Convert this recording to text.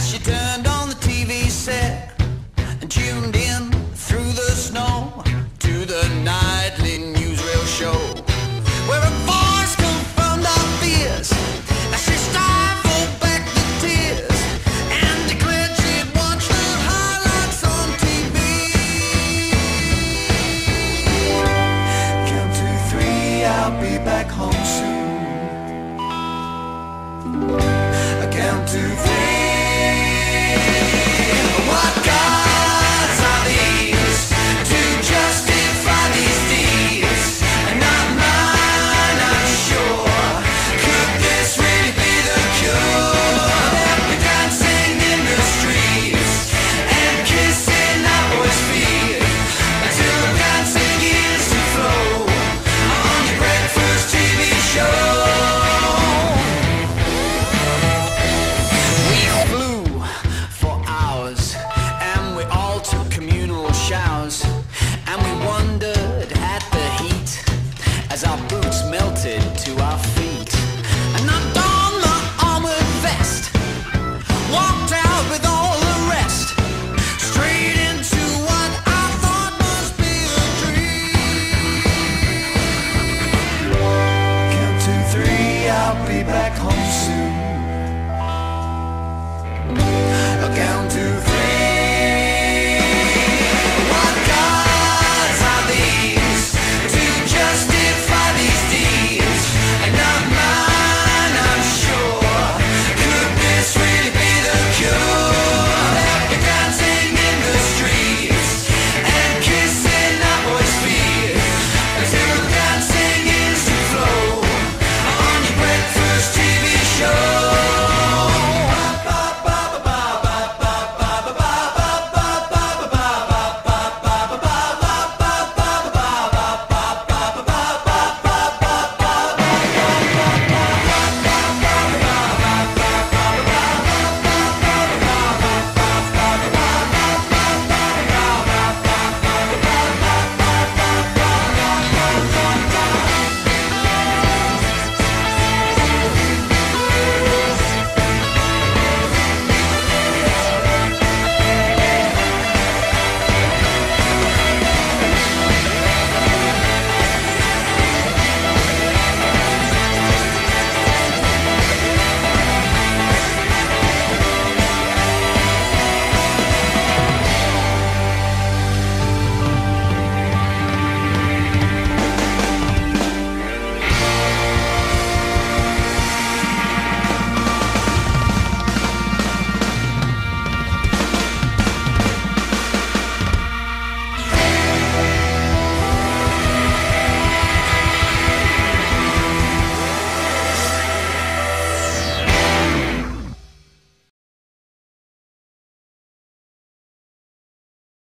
As she turned on the TV set and tuned in through the snow to the nightly newsreel show, where a voice confirmed our fears. As she stifled back the tears and declared she'd watch the highlights on TV. Count to three, I'll be back home. As our boots melted to our feet.